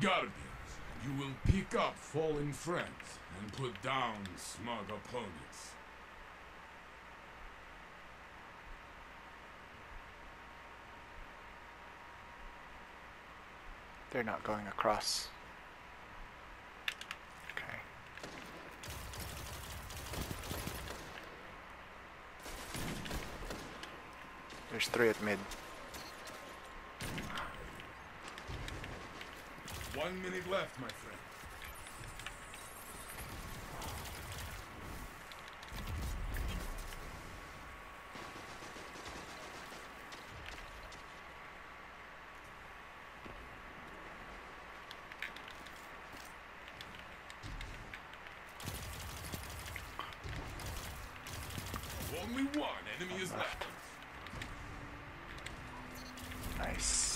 Guardians, you will pick up fallen friends and put down smug opponents. They're not going across. Okay. There's three at mid. One minute left, my friend. Only one enemy is left. Nice.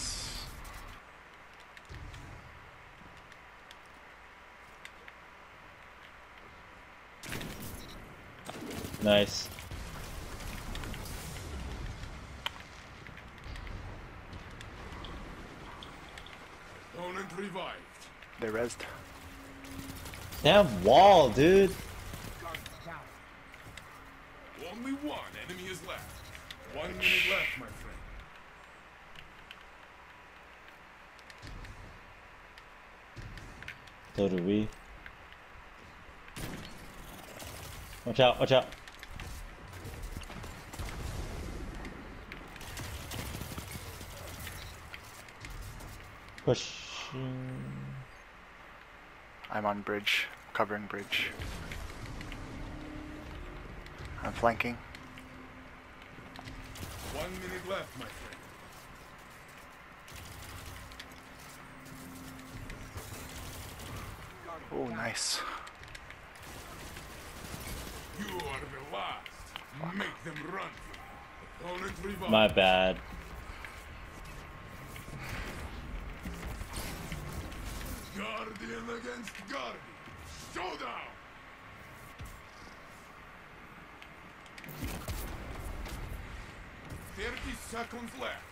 Nice. Opponent revived. They rezzed. Damn wall, dude. Only one enemy is left. One minute left, my friend. So do we. Watch out, watch out. Push. I'm on bridge, covering bridge. I'm flanking. One minute left, my friend. Oh, nice. You are the last. Make them run. My bad. Guardian against Guardian. Showdown. Thirty seconds left.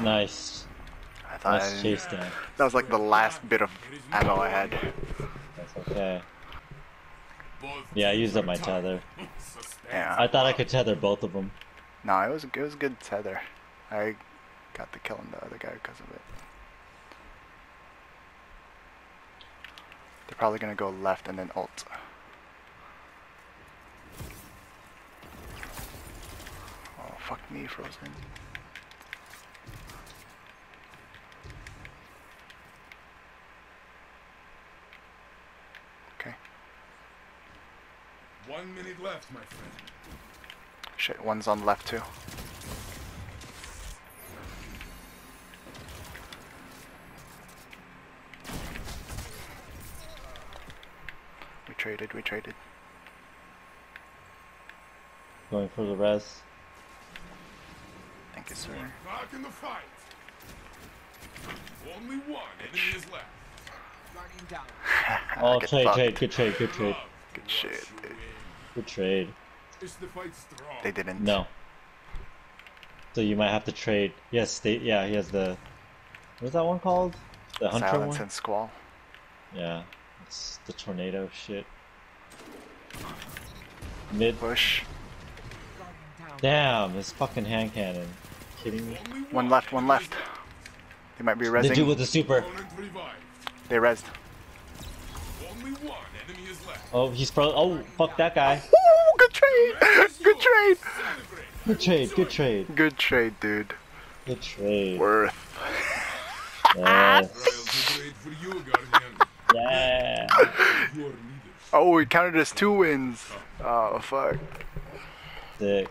Nice. I thought Nice I- chase down. that was like the last bit of ammo I had. That's okay. Yeah, I used up my tether. Yeah. I thought I could tether both of them. No, it was it was good tether. I got the kill on the other guy because of it. They're probably gonna go left and then ult. Oh fuck me, frozen. Okay. One minute left, my friend. Shit, one's on left too. We traded, we traded. Going for the res. Thank you, sir. Back in the fight. Only one enemy is left. Oh, trade, trade, good trade, good trade. Good shit, dude. Trade. Is the fight strong? They didn't. No. So you might have to trade. Yes, they, yeah, he has the. What's that one called? The hunter Silence one? and squall. Yeah. It's the tornado shit. Mid. Push. Damn, this fucking hand cannon. Kidding me? One left, one left. They might be The dude rezzing. with the super. They rezzed. Only one enemy is left. Oh, he's pro. Oh, fuck that guy. Ooh, good trade! Good trade! Good trade, good trade. Good trade, dude. Good trade. Worth. Yes. Trials are great for you, Guardian. Yeah. Oh, we counted as two wins. Oh, fuck. Sick.